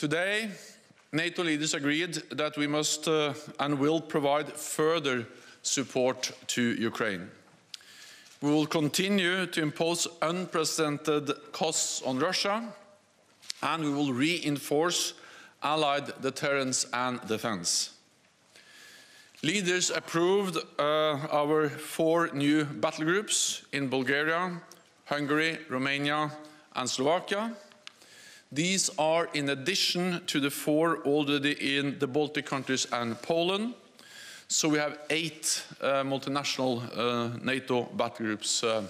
Today, NATO leaders agreed that we must uh, and will provide further support to Ukraine. We will continue to impose unprecedented costs on Russia, and we will reinforce allied deterrence and defense. Leaders approved uh, our four new battle groups in Bulgaria, Hungary, Romania, and Slovakia. These are in addition to the four already in the Baltic countries and Poland. So we have eight uh, multinational uh, NATO battle groups uh,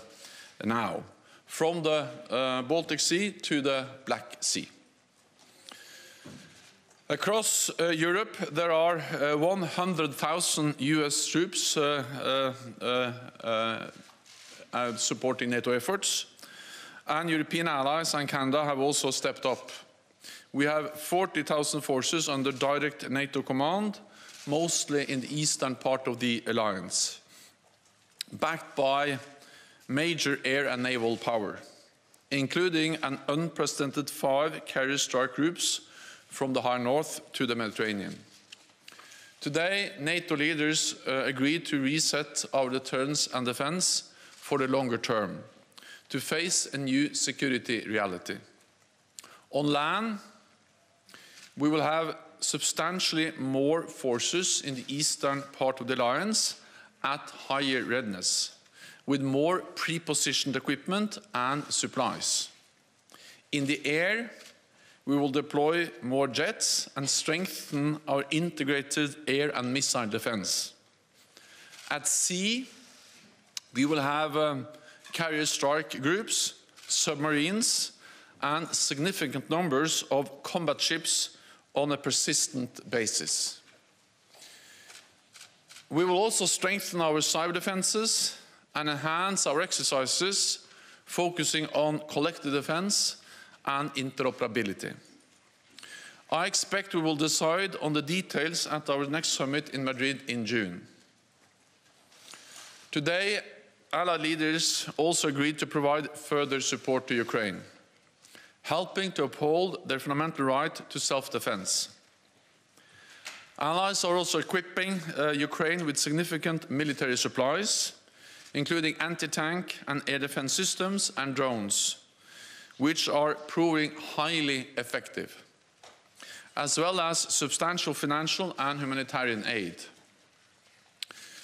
now, from the uh, Baltic Sea to the Black Sea. Across uh, Europe, there are uh, 100,000 US troops supporting NATO efforts and European allies and Canada have also stepped up. We have 40,000 forces under direct NATO command, mostly in the eastern part of the alliance, backed by major air and naval power, including an unprecedented five carrier strike groups from the high north to the Mediterranean. Today, NATO leaders uh, agreed to reset our deterrence and defense for the longer term to face a new security reality. On land, we will have substantially more forces in the eastern part of the alliance at higher readiness, with more pre-positioned equipment and supplies. In the air, we will deploy more jets and strengthen our integrated air and missile defense. At sea, we will have um, carrier strike groups, submarines, and significant numbers of combat ships on a persistent basis. We will also strengthen our cyber defenses and enhance our exercises, focusing on collective defense and interoperability. I expect we will decide on the details at our next summit in Madrid in June. Today, Allied leaders also agreed to provide further support to Ukraine, helping to uphold their fundamental right to self-defense. Allies are also equipping uh, Ukraine with significant military supplies, including anti-tank and air defense systems and drones, which are proving highly effective, as well as substantial financial and humanitarian aid.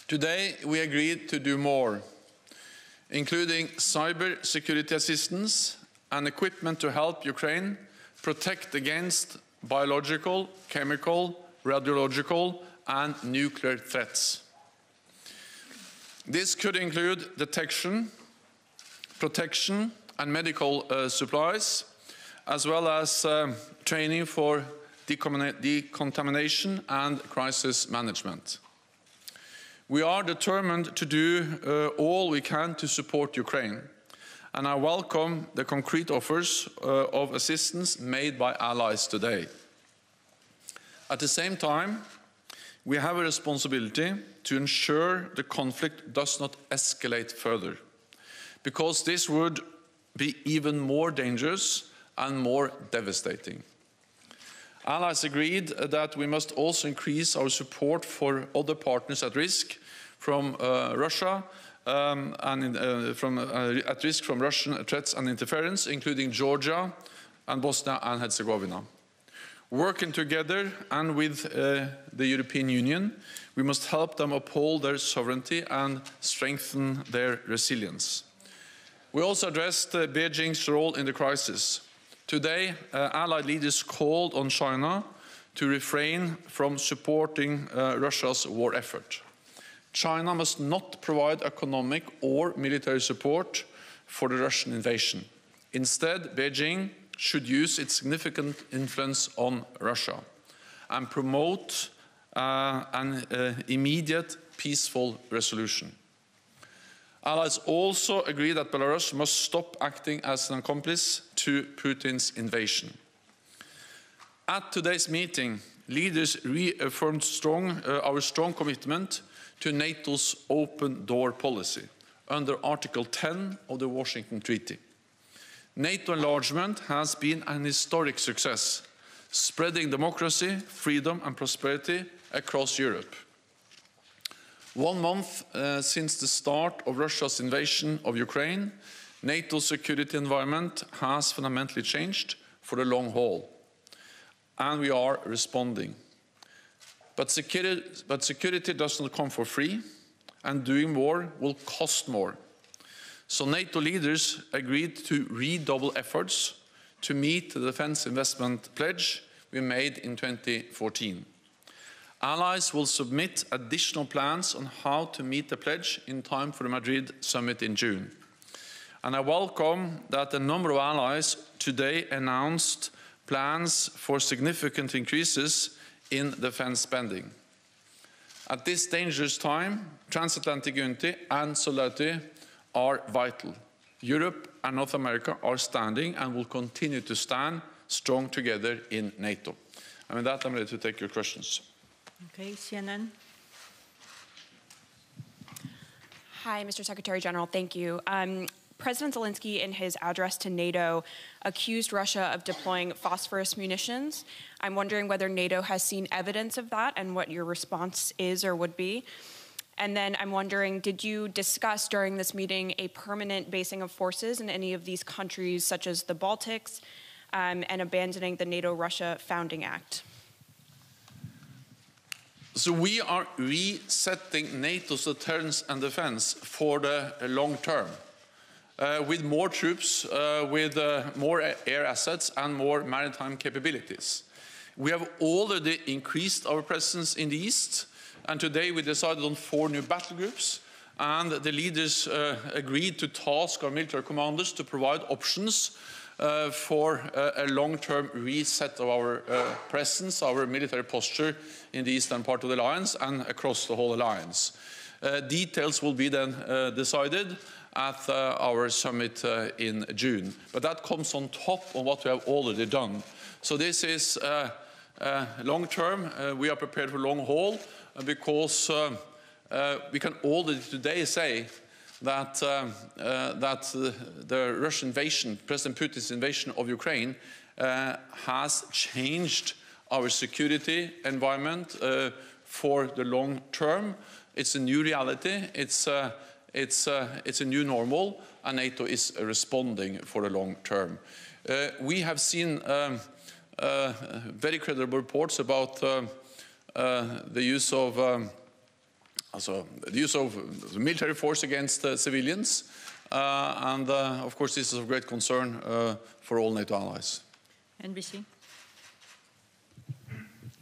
Today, we agreed to do more including cyber security assistance and equipment to help Ukraine protect against biological, chemical, radiological and nuclear threats. This could include detection, protection and medical uh, supplies, as well as uh, training for decontamination and crisis management. We are determined to do uh, all we can to support Ukraine, and I welcome the concrete offers uh, of assistance made by allies today. At the same time, we have a responsibility to ensure the conflict does not escalate further, because this would be even more dangerous and more devastating. Allies agreed that we must also increase our support for other partners at risk from uh, Russia um, and in, uh, from, uh, at risk from Russian threats and interference, including Georgia and Bosnia and Herzegovina. Working together and with uh, the European Union, we must help them uphold their sovereignty and strengthen their resilience. We also addressed uh, Beijing's role in the crisis. Today, uh, Allied leaders called on China to refrain from supporting uh, Russia's war effort. China must not provide economic or military support for the Russian invasion. Instead, Beijing should use its significant influence on Russia and promote uh, an uh, immediate peaceful resolution. Allies also agree that Belarus must stop acting as an accomplice to Putin's invasion. At today's meeting, leaders reaffirmed strong, uh, our strong commitment to NATO's open door policy under Article 10 of the Washington Treaty. NATO enlargement has been an historic success, spreading democracy, freedom and prosperity across Europe. One month uh, since the start of Russia's invasion of Ukraine, NATO's security environment has fundamentally changed for the long haul, and we are responding. But security, but security does not come for free, and doing more will cost more. So NATO leaders agreed to redouble efforts to meet the defense investment pledge we made in 2014. Allies will submit additional plans on how to meet the pledge in time for the Madrid summit in June. And I welcome that a number of allies today announced plans for significant increases in defense spending. At this dangerous time, transatlantic unity and solidarity are vital. Europe and North America are standing and will continue to stand strong together in NATO. And with that, I'm ready to take your questions. Okay, CNN. Hi, Mr. Secretary General. Thank you. Um, President Zelensky, in his address to NATO, accused Russia of deploying phosphorus munitions. I'm wondering whether NATO has seen evidence of that and what your response is or would be. And then I'm wondering, did you discuss during this meeting a permanent basing of forces in any of these countries, such as the Baltics, um, and abandoning the NATO Russia Founding Act? So we are resetting NATO's deterrence and defense for the long term. Uh, with more troops, uh, with uh, more air assets and more maritime capabilities. We have already increased our presence in the east, and today we decided on four new battle groups, and the leaders uh, agreed to task our military commanders to provide options uh, for uh, a long-term reset of our presence, our military posture in the eastern part of the alliance and across the whole alliance. Details will be then decided at uh, our summit uh, in June. But that comes on top of what we have already done. So this is uh, long term. we are prepared for long haul because we can already today say that, uh, uh, that uh, the Russian invasion, President Putin's invasion of Ukraine, has changed our security environment for the long term. It's a new reality. It's it's, uh, it's a new normal, and NATO is responding for the long term. Uh, we have seen um, uh, very credible reports about uh, uh, the use of um, also the use of military force against uh, civilians, and of course this is of great concern for all NATO allies. NBC.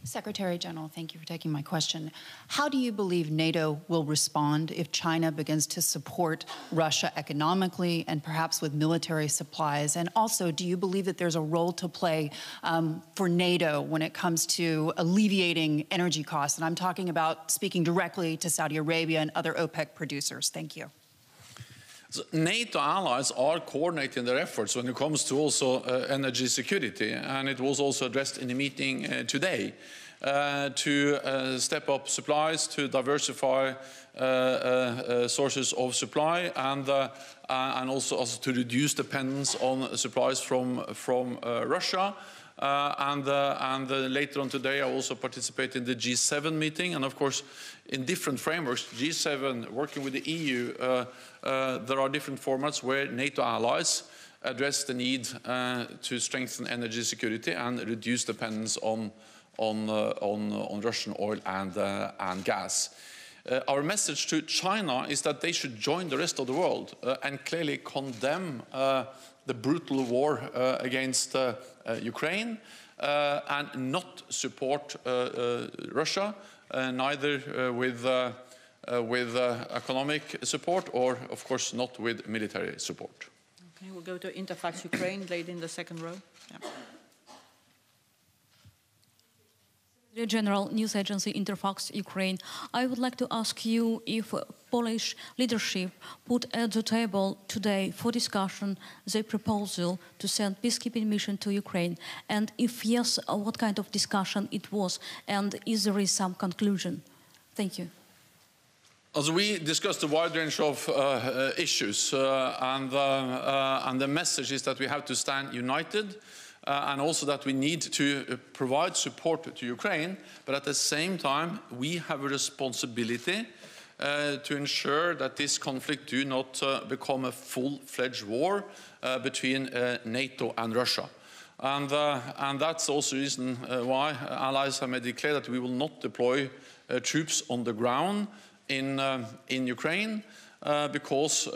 Secretary General, thank you for taking my question. How do you believe NATO will respond if China begins to support Russia economically and perhaps with military supplies? And also, do you believe that there's a role to play um, for NATO when it comes to alleviating energy costs? And I'm talking about speaking directly to Saudi Arabia and other OPEC producers. Thank you. So NATO allies are coordinating their efforts when it comes to also uh, energy security, and it was also addressed in the meeting uh, today. Uh, to uh, step up supplies, to diversify uh, uh, sources of supply, and, and also, also, to reduce dependence on supplies from, from Russia. Uh, and, uh, and uh, later on today, I also participate in the G7 meeting. And of course, in different frameworks, G7 working with the EU, there are different formats where NATO allies address the need to strengthen energy security and reduce dependence on, on, on, on Russian oil and, and gas. Uh, our message to China is that they should join the rest of the world uh, and clearly condemn uh, the brutal war uh, against uh, uh, Uh, Ukraine uh, and not support uh, Russia, neither with, with economic support or, of course, not with military support. Okay, we'll go to Interfax Ukraine, late in the second row. Yeah. General News Agency Interfax Ukraine. I would like to ask you if Polish leadership put at the table today for discussion the proposal to send peacekeeping mission to Ukraine, and if yes, what kind of discussion it was, and is there is some conclusion? Thank you. As we discussed a wide range of uh, issues, uh, and, uh, uh, and the message is that we have to stand united uh, and also that we need to uh, provide support to Ukraine, but at the same time, we have a responsibility uh, to ensure that this conflict do not uh, become a full-fledged war uh, between uh, NATO and Russia. And, and, that's also the reason why allies have it that we will not deploy troops on the ground in, in Ukraine, because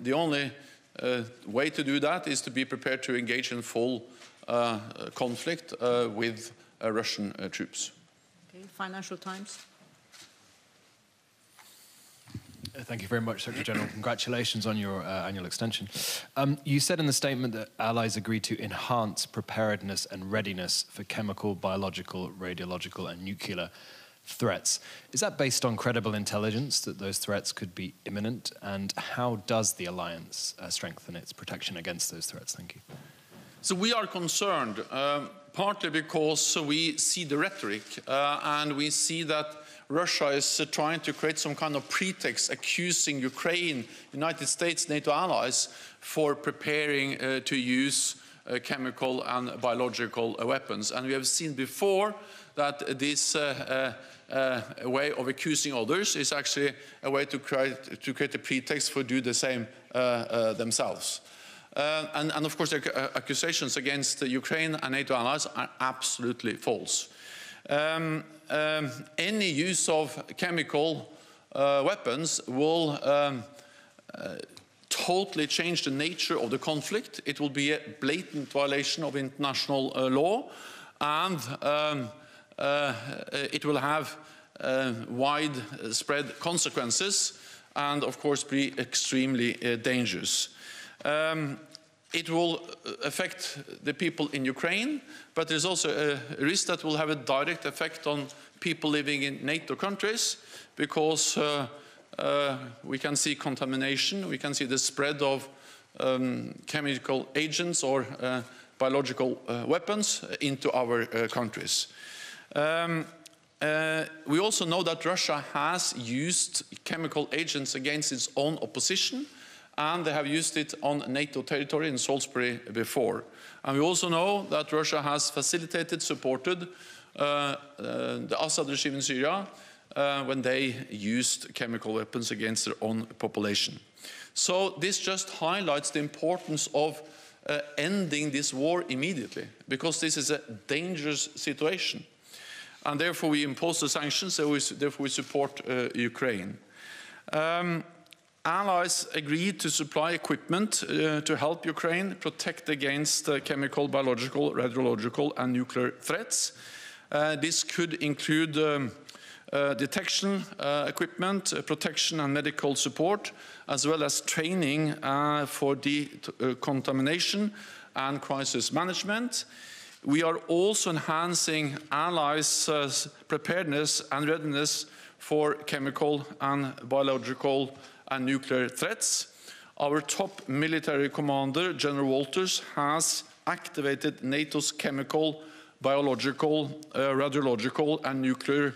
the only way to do that is to be prepared to engage in full uh, conflict uh, with uh, Russian troops. Okay, Financial Times. Thank you very much, Secretary General. Congratulations on your uh, annual extension. Um, you said in the statement that allies agreed to enhance preparedness and readiness for chemical, biological, radiological, and nuclear threats. Is that based on credible intelligence that those threats could be imminent? And how does the alliance uh, strengthen its protection against those threats? Thank you. So we are concerned, um, partly because we see the rhetoric uh, and we see that Russia is uh, trying to create some kind of pretext accusing Ukraine, United States, NATO allies for preparing uh, to use uh, chemical and biological uh, weapons. And we have seen before that this uh, way of accusing others is actually a way to create, to create a pretext for do the same themselves. Uh, and, and, of course, the uh, accusations against Ukraine and NATO allies are absolutely false. Um, um, any use of chemical uh, weapons will um, uh, totally change the nature of the conflict. It will be a blatant violation of international uh, law, and um, uh, it will have widespread consequences and, of course, be extremely dangerous. Um, it will uh, affect the people in Ukraine, but there's also a risk that will have a direct effect on people living in NATO countries because uh, uh, we can see contamination, we can see the spread of um, chemical agents or uh, biological uh, weapons into our uh, countries. Um, we also know that Russia has used chemical agents against its own opposition, and they have used it on NATO territory in Salisbury before. And we also know that Russia has facilitated, supported uh, uh, the Assad regime in Syria uh, when they used chemical weapons against their own population. So this just highlights the importance of uh, ending this war immediately, because this is a dangerous situation. And therefore we impose the sanctions, therefore we support uh, Ukraine. Um, Allies agreed to supply equipment uh, to help Ukraine protect against uh, chemical, biological, radiological, and nuclear threats. Uh, this could include um, detection uh, equipment, uh, protection and medical support, as well as training for decontamination and crisis management. We are also enhancing allies' preparedness and readiness for chemical and biological and nuclear threats. Our top military commander, General Wolters, has activated NATO's chemical, biological, uh, radiological and nuclear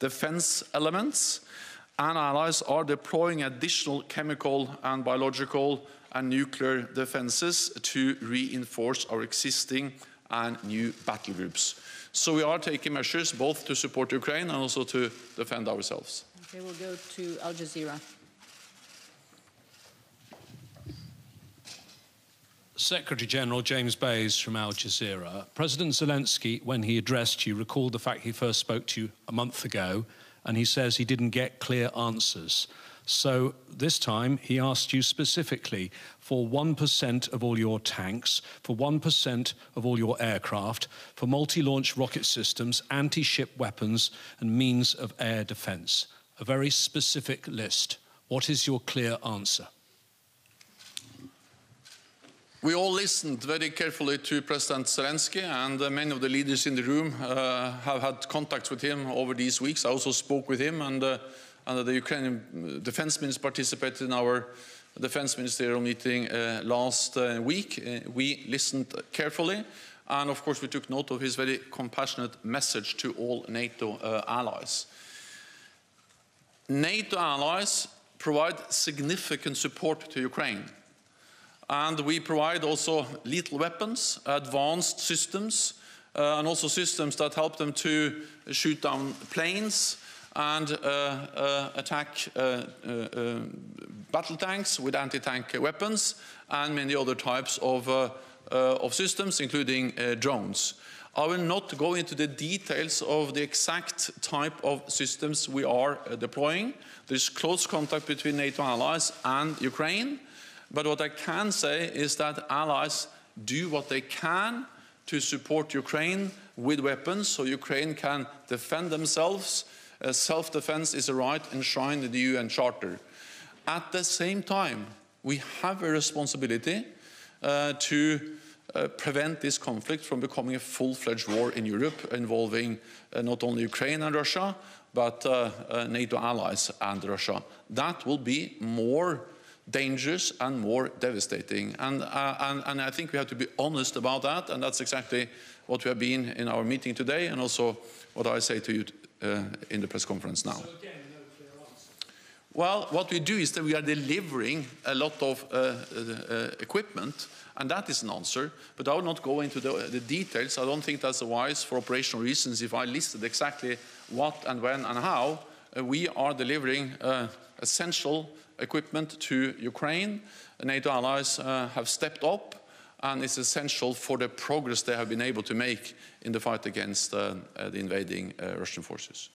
defense elements, and allies are deploying additional chemical and biological and nuclear defenses to reinforce our existing and new battle groups. So we are taking measures both to support Ukraine and also to defend ourselves. Okay, we'll go to Al Jazeera. Secretary General James Bays from Al Jazeera. President Zelensky, when he addressed you, recalled the fact he first spoke to you a month ago, and he says he didn't get clear answers. So this time he asked you specifically for 1% of all your tanks, for 1% of all your aircraft, for multi launch rocket systems, anti ship weapons, and means of air defense. A very specific list. What is your clear answer? We all listened very carefully to President Zelensky, and uh, many of the leaders in the room uh, have had contacts with him over these weeks. I also spoke with him, and, uh, and the Ukrainian defense minister participated in our defense ministerial meeting uh, last uh, week. Uh, we listened carefully, and of course, we took note of his very compassionate message to all NATO allies. NATO allies provide significant support to Ukraine. And we provide also lethal weapons, advanced systems, uh, and also systems that help them to shoot down planes and uh, uh, attack uh, battle tanks with anti-tank weapons and many other types of, of systems, including drones. I will not go into the details of the exact type of systems we are deploying. There's close contact between NATO allies and Ukraine. But what I can say is that allies do what they can to support Ukraine with weapons so Ukraine can defend themselves. Uh, Self-defense is a right enshrined in the UN Charter. At the same time, we have a responsibility uh, to uh, prevent this conflict from becoming a full-fledged war in Europe involving uh, not only Ukraine and Russia, but uh, uh, NATO allies and Russia. That will be more dangerous and more devastating. And, uh, and, and, I think we have to be honest about that, and that's exactly what we have been in our meeting today, and also what I say to you uh, in the press conference now. So again, no well, what we do is that we are delivering a lot of uh, uh, uh, equipment, and that is an answer. But I will not go into the, the details. I don't think that's wise for operational reasons if I listed exactly what and when and how. Uh, we are delivering essential equipment to Ukraine. NATO allies uh, have stepped up and it's essential for the progress they have been able to make in the fight against uh, uh, the invading Russian forces.